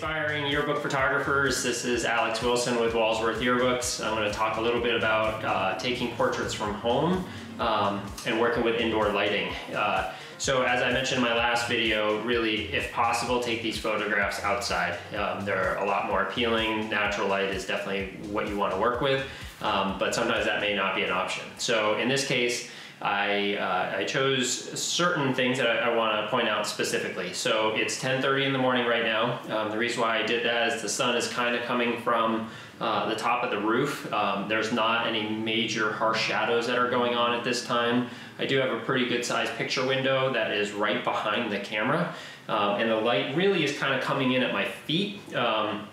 aspiring yearbook photographers. This is Alex Wilson with Walsworth Yearbooks. I'm going to talk a little bit about uh, taking portraits from home um, and working with indoor lighting. Uh, so as I mentioned in my last video, really, if possible, take these photographs outside. Um, they're a lot more appealing. Natural light is definitely what you want to work with, um, but sometimes that may not be an option. So in this case, I, uh, I chose certain things that I, I want to point out specifically. So it's 10.30 in the morning right now. Um, the reason why I did that is the sun is kind of coming from uh, the top of the roof. Um, there's not any major harsh shadows that are going on at this time. I do have a pretty good sized picture window that is right behind the camera. Um, and the light really is kind of coming in at my feet. Um,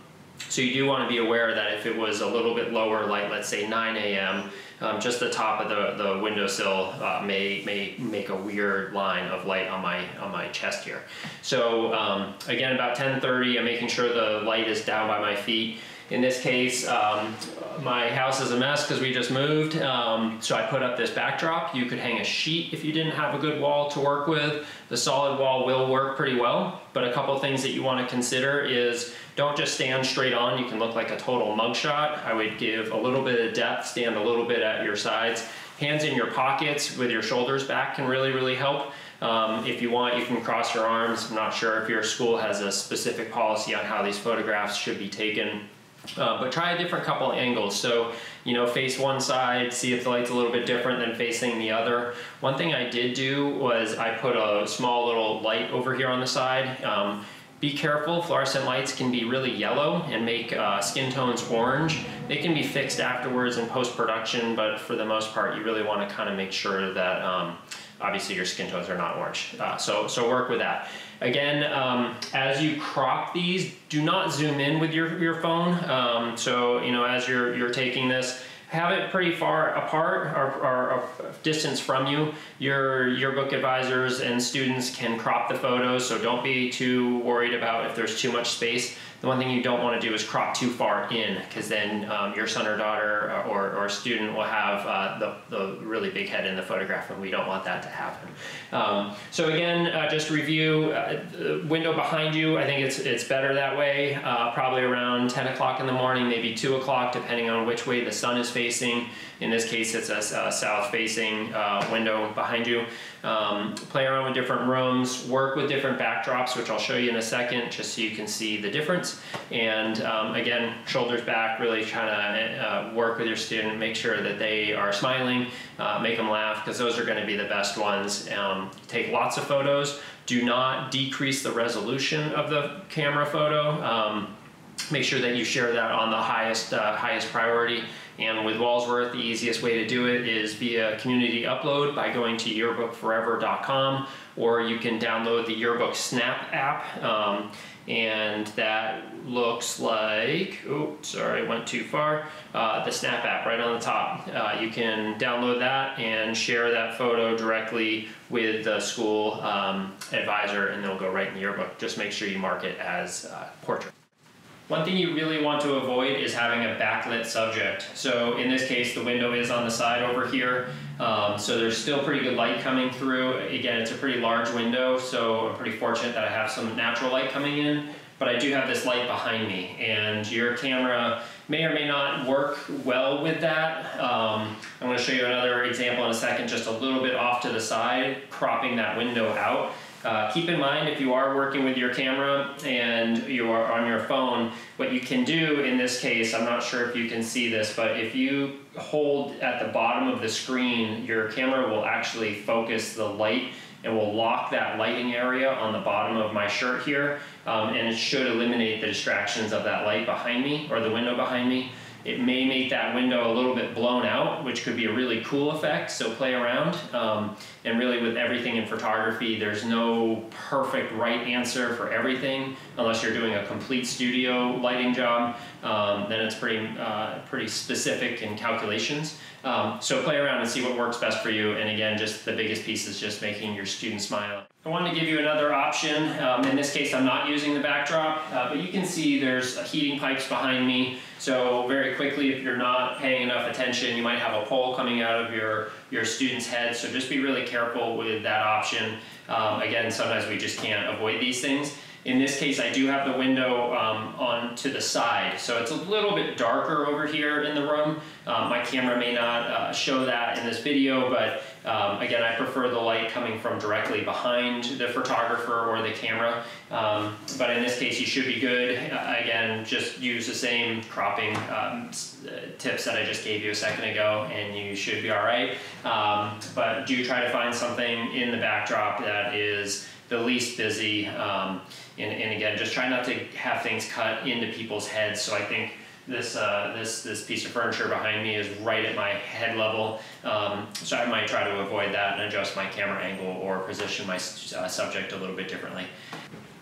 so you do want to be aware that if it was a little bit lower light, let's say 9 a.m., um, just the top of the, the windowsill uh, may, may make a weird line of light on my, on my chest here. So um, again, about 10.30, I'm making sure the light is down by my feet. In this case, um, my house is a mess because we just moved, um, so I put up this backdrop. You could hang a sheet if you didn't have a good wall to work with. The solid wall will work pretty well, but a couple things that you want to consider is don't just stand straight on. You can look like a total mugshot. I would give a little bit of depth, stand a little bit at your sides. Hands in your pockets with your shoulders back can really, really help. Um, if you want, you can cross your arms. I'm not sure if your school has a specific policy on how these photographs should be taken. Uh, but try a different couple angles. So, you know, face one side, see if the light's a little bit different than facing the other. One thing I did do was I put a small little light over here on the side. Um, be careful, fluorescent lights can be really yellow and make uh, skin tones orange. They can be fixed afterwards in post-production, but for the most part, you really want to kind of make sure that um, obviously your skin tones are not orange. Uh, so, so work with that. Again, um, as you crop these, do not zoom in with your, your phone. Um, so, you know, as you're, you're taking this, have it pretty far apart or, or, or, distance from you. Your yearbook advisors and students can crop the photos, so don't be too worried about if there's too much space. The one thing you don't want to do is crop too far in because then um, your son or daughter or, or student will have uh, the, the really big head in the photograph and we don't want that to happen. Um, so again, uh, just review uh, the window behind you. I think it's, it's better that way, uh, probably around 10 o'clock in the morning, maybe 2 o'clock, depending on which way the sun is facing. In this case, it's a, a south-facing uh, window behind you. Um, play around with different rooms, work with different backdrops, which I'll show you in a second, just so you can see the difference. And um, again, shoulders back, really trying to uh, work with your student, make sure that they are smiling, uh, make them laugh, because those are going to be the best ones. Um, take lots of photos. Do not decrease the resolution of the camera photo. Um, make sure that you share that on the highest, uh, highest priority. And with Walsworth, the easiest way to do it is via community upload by going to yearbookforever.com, or you can download the Yearbook Snap app. Um, and that looks like, oh, sorry, I went too far. Uh, the Snap app right on the top. Uh, you can download that and share that photo directly with the school um, advisor, and they'll go right in the yearbook. Just make sure you mark it as uh, portrait. One thing you really want to avoid is having a backlit subject. So in this case, the window is on the side over here. Um, so there's still pretty good light coming through. Again, it's a pretty large window, so I'm pretty fortunate that I have some natural light coming in, but I do have this light behind me. And your camera may or may not work well with that. Um, I'm gonna show you another example in a second, just a little bit off to the side, cropping that window out. Uh, keep in mind if you are working with your camera and you are on your phone, what you can do in this case, I'm not sure if you can see this, but if you hold at the bottom of the screen, your camera will actually focus the light and will lock that lighting area on the bottom of my shirt here um, and it should eliminate the distractions of that light behind me or the window behind me. It may make that window a little bit blown out, which could be a really cool effect, so play around. Um, and really with everything in photography, there's no perfect right answer for everything, unless you're doing a complete studio lighting job, um, then it's pretty, uh, pretty specific in calculations. Um, so play around and see what works best for you. And again, just the biggest piece is just making your students smile. I wanted to give you another option. Um, in this case, I'm not using the backdrop, uh, but you can see there's heating pipes behind me. So very quickly, if you're not paying enough attention, you might have a pole coming out of your, your student's head. So just be really careful with that option. Um, again, sometimes we just can't avoid these things. In this case, I do have the window um, on to the side, so it's a little bit darker over here in the room. Um, my camera may not uh, show that in this video, but um, again, I prefer the light coming from directly behind the photographer or the camera. Um, but in this case, you should be good. Uh, again, just use the same cropping um, uh, tips that I just gave you a second ago, and you should be all right. Um, but do try to find something in the backdrop that is the least busy. Um, and, and again, just try not to have things cut into people's heads. So I think this uh, this this piece of furniture behind me is right at my head level, um, so I might try to avoid that and adjust my camera angle or position my uh, subject a little bit differently.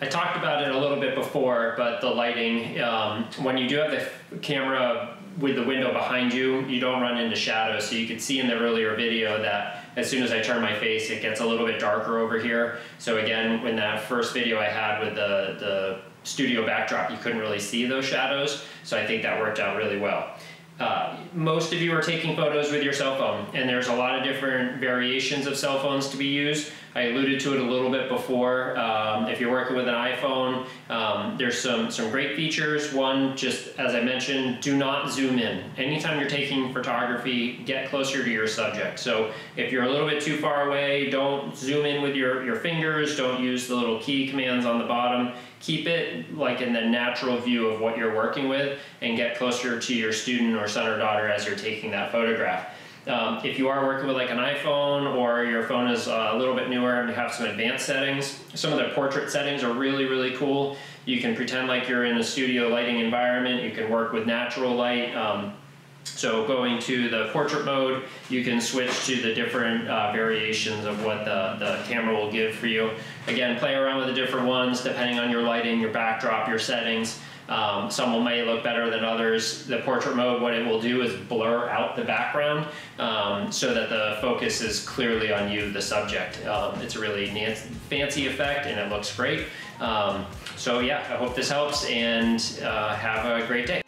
I talked about it a little bit before, but the lighting, um, when you do have the camera with the window behind you, you don't run into shadows. So you could see in the earlier video that as soon as I turn my face, it gets a little bit darker over here. So again, when that first video I had with the, the studio backdrop, you couldn't really see those shadows. So I think that worked out really well. Uh, most of you are taking photos with your cell phone, and there's a lot of different variations of cell phones to be used. I alluded to it a little bit before. Um, if you're working with an iPhone, um, there's some, some great features. One, just as I mentioned, do not zoom in. Anytime you're taking photography, get closer to your subject. So if you're a little bit too far away, don't zoom in with your, your fingers, don't use the little key commands on the bottom keep it like in the natural view of what you're working with and get closer to your student or son or daughter as you're taking that photograph. Um, if you are working with like an iPhone or your phone is uh, a little bit newer and you have some advanced settings, some of the portrait settings are really, really cool. You can pretend like you're in a studio lighting environment. You can work with natural light. Um, so going to the portrait mode, you can switch to the different uh, variations of what the, the camera will give for you. Again, play around with the different ones depending on your lighting, your backdrop, your settings. Um, some will may look better than others. The portrait mode, what it will do is blur out the background um, so that the focus is clearly on you, the subject. Um, it's a really fancy effect and it looks great. Um, so yeah, I hope this helps and uh, have a great day.